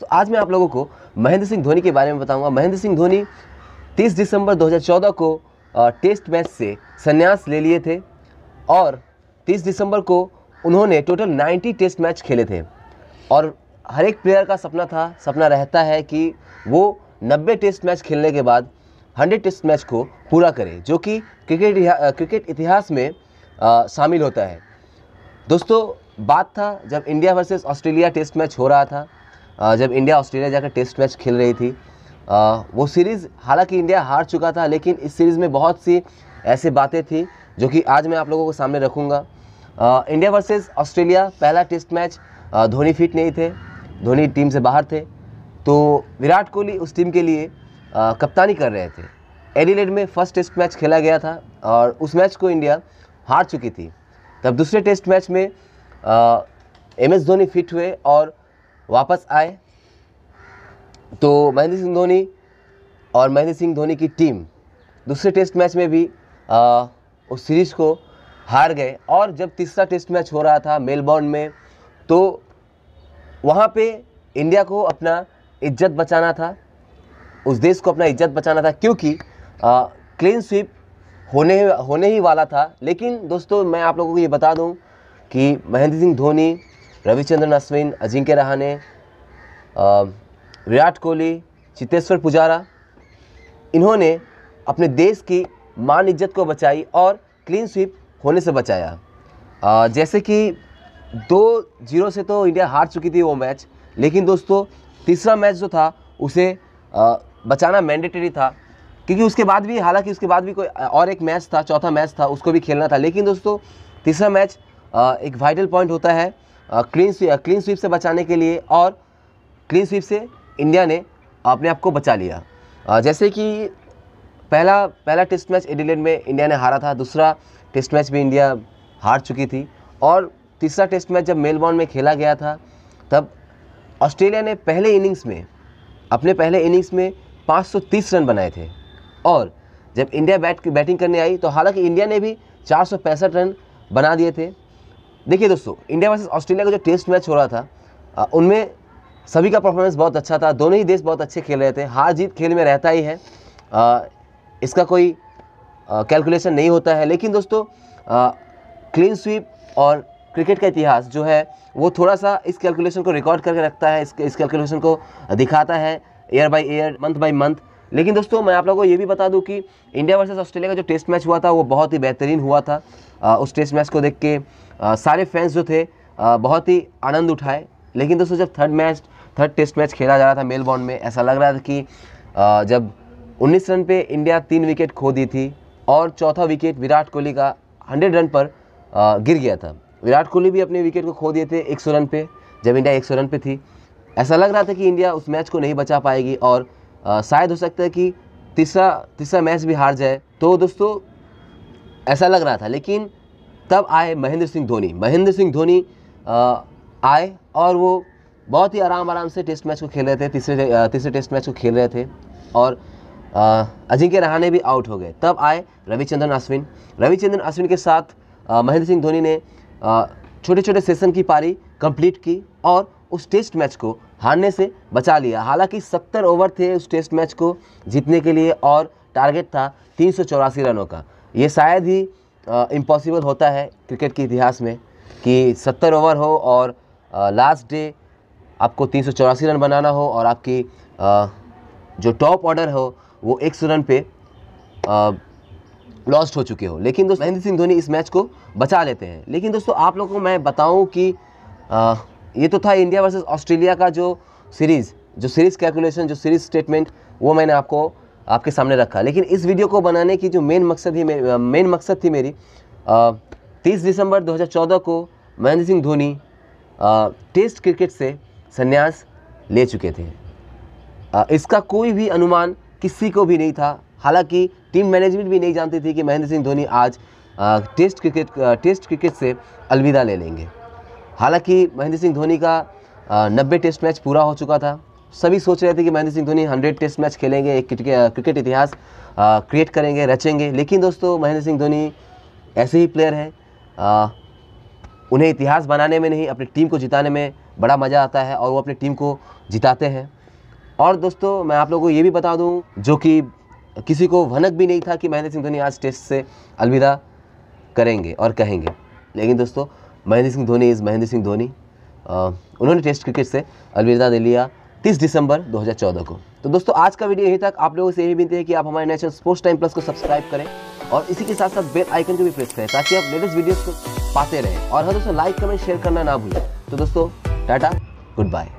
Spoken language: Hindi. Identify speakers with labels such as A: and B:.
A: तो आज मैं आप लोगों को महेंद्र सिंह धोनी के बारे में बताऊँगा। महेंद्र सिंह धोनी 30 दिसंबर 2014 को टेस्ट मैच से संन्यास ले लिए थे और 30 दिसंबर को उन्होंने टोटल 90 टेस्ट मैच खेले थे। और हर एक प्लेयर का सपना था, सपना रहता है कि वो 90 टेस्ट मैच खेलने के बाद 100 टेस्ट मैच को पूरा करे, जो कि क्रिकेट क्रिकेट इतिहास में शामिल होता है। दोस्तों, बात था जब India versus Australia test match हो रहा था जब इंडिया ऑस्ट्रेलिया जाकर टेस्ट मैच खेल रही थी वो सीरीज़ हालाँकि इंडिया हार चुका था, लेकिन इस सीरीज़ में बहुत सी ऐसी बातें थी जो कि आज मैं आप लोगों को सामने रखूँगा। इंडिया वर्सेस ऑस्ट्रेलिया पहला टेस्ट मैच धोनी फिट नहीं थे, धोनी टीम से बाहर थे तो विराट कोहली उस टीम के लिए कप्तानी कर रहे थे। एडिलेड में फ़र्स्ट टेस्ट मैच खेला गया था और उस मैच को इंडिया हार चुकी थी। तब दूसरे टेस्ट मैच में एम एस धोनी फिट हुए और वापस आए। तो महेंद्र सिंह धोनी और महेंद्र सिंह धोनी की टीम दूसरे टेस्ट मैच में भी आ, उस सीरीज़ को हार गए। और जब तीसरा टेस्ट मैच हो रहा था मेलबॉर्न में तो वहाँ पे इंडिया को अपना इज़्ज़त बचाना था। उस देश को अपना इज़्ज़त बचाना था क्योंकि क्लीन स्वीप होने होने ही वाला था। लेकिन दोस्तों मैं आप लोगों को ये बता दूँ कि महेंद्र सिंह धोनी रविचंद्रन अश्विन अजिंक्य रहाने विराट कोहली चितेश्वर पुजारा इन्होंने अपने देश की मान इज़्ज़त को बचाई और क्लीन स्वीप होने से बचाया। आ, जैसे कि दो ज़ीरो से तो इंडिया हार चुकी थी वो मैच लेकिन दोस्तों तीसरा मैच जो था उसे आ, बचाना मैंडेटरी था क्योंकि उसके बाद भी हालाँकि उसके बाद भी कोई और एक मैच था चौथा मैच था उसको भी खेलना था लेकिन दोस्तों तीसरा मैच एक वाइटल पॉइंट होता है क्लीन स्वीप क्लीन स्वीप से बचाने के लिए और क्लीन स्वीप से इंडिया ने अपने आप को बचा लिया। जैसे कि पहला पहला टेस्ट मैच एडिलेड में इंडिया ने हारा था, दूसरा टेस्ट मैच भी इंडिया हार चुकी थी और तीसरा टेस्ट मैच जब मेलबॉर्न में खेला गया था, तब ऑस्ट्रेलिया ने पहले इनिंग्स में, अपने पहले इनिंग्स में 530 रन बनाए थे और जब इंडिया बैट बैटिंग करने आई तो हालाँकि इंडिया ने भी चार सौ पैंसठ रन बना दिए थे। देखिए दोस्तों इंडिया वर्सेस ऑस्ट्रेलिया का जो टेस्ट मैच हो रहा था उनमें सभी का परफॉर्मेंस बहुत अच्छा था। दोनों ही देश बहुत अच्छे खेल रहे थे। हार जीत खेल में रहता ही है। आ, इसका कोई कैलकुलेशन नहीं होता है। लेकिन दोस्तों क्लीन स्वीप और क्रिकेट का इतिहास जो है वो थोड़ा सा इस कैलकुलेशन को रिकॉर्ड करके रखता है। इस इस कैलकुलेशन को दिखाता है। Year by year month by month लेकिन दोस्तों मैं आप लोगों को ये भी बता दूँ कि इंडिया वर्सेस ऑस्ट्रेलिया का जो टेस्ट मैच हुआ था वो बहुत ही बेहतरीन हुआ था। आ, उस टेस्ट मैच को देख के आ, सारे फैंस जो थे आ, बहुत ही आनंद उठाए। लेकिन दोस्तों जब third match third test match खेला जा रहा था मेलबॉर्न में ऐसा लग रहा था कि आ, जब 19 रन पे इंडिया तीन विकेट खो दी थी और चौथा विकेट विराट कोहली का 100 रन पर आ, गिर गया था। विराट कोहली भी अपने विकेट को खो दिए थे 100 रन पे जब इंडिया 100 रन पे थी। ऐसा लग रहा था कि इंडिया उस मैच को नहीं बचा पाएगी और शायद हो सकता है कि तीसरा तीसरा मैच भी हार जाए। तो दोस्तों, ऐसा लग रहा था, लेकिन तब आए महेंद्र सिंह धोनी। महेंद्र सिंह धोनी आए और वो बहुत ही आराम आराम से टेस्ट मैच को खेल रहे थे, तीसरे तीसरे टेस्ट मैच को खेल रहे थे और अजिंक्य रहाने भी आउट हो गए। तब आए रविचंद्रन अश्विन। रविचंद्रन अश्विन के साथ महेंद्र सिंह धोनी ने छोटे छोटे सेशन की पारी कंप्लीट की और उस टेस्ट मैच को हारने से बचा लिया। हालाँकि 70 ओवर थे उस टेस्ट मैच को जीतने के लिए और टारगेट था तीन सौ चौरासी रनों का। ये शायद ही इम्पॉसिबल होता है क्रिकेट के इतिहास में कि 70 ओवर हो और लास्ट डे आपको तीन सौ चौरासी रन बनाना हो और आपकी आ, जो टॉप ऑर्डर हो वो एक रन पे लॉस्ट हो चुके हो। लेकिन दोस्तों महेंद्र सिंह धोनी इस मैच को बचा लेते हैं। लेकिन दोस्तों आप लोगों को मैं बताऊँ कि आ, ये तो था इंडिया वर्सेस ऑस्ट्रेलिया का जो सीरीज़ जो सीरीज़ कैलकुलेशन जो सीरीज़ स्टेटमेंट वो मैंने आपको आपके सामने रखा। लेकिन इस वीडियो को बनाने की जो मेन मकसद ही मेन मकसद थी मेरी तीस दिसंबर 2014 को महेंद्र सिंह धोनी टेस्ट क्रिकेट से संन्यास ले चुके थे। आ, इसका कोई भी अनुमान किसी को भी नहीं था। हालाँकि टीम मैनेजमेंट भी नहीं जानती थी कि महेंद्र सिंह धोनी आज आ, टेस्ट क्रिकेट टेस्ट क्रिकेट से अलविदा ले लेंगे। हालाँकि महेंद्र सिंह धोनी का नब्बे टेस्ट मैच पूरा हो चुका था। सभी सोच रहे थे कि Mahendra Singh Dhoni hundred test match खेलेंगे, एक क्रिकेट इतिहास क्रिएट करेंगे, रचेंगे। लेकिन दोस्तों, महेंद्र सिंह धोनी ऐसे ही प्लेयर हैं उन्हें इतिहास बनाने में नहीं, अपनी टीम को जिताने में बड़ा मज़ा आता है और वो अपनी टीम को जिताते हैं। और दोस्तों, मैं आप लोगों को ये भी बता दूँ, जो कि किसी को भनक भी नहीं था कि महेंद्र सिंह धोनी आज टेस्ट से अलविदा करेंगे और कहेंगे। लेकिन दोस्तों महेंद्र सिंह धोनी इज़ महेंद्र सिंह धोनी। उन्होंने टेस्ट क्रिकेट से अलविदा दे लिया 30 दिसंबर 2014 को। तो दोस्तों, आज का वीडियो यहीं तक। आप लोगों से यही विनती है कि आप हमारे नेशनल स्पोर्ट्स टाइम प्लस को सब्सक्राइब करें और इसी के साथ साथ बेल आइकन को भी प्रेस करें ताकि आप लेटेस्ट वीडियोस को पाते रहें। और हाँ दोस्तों लाइक कमेंट शेयर करना ना भूलें। तो दोस्तों, टाटा गुड बाय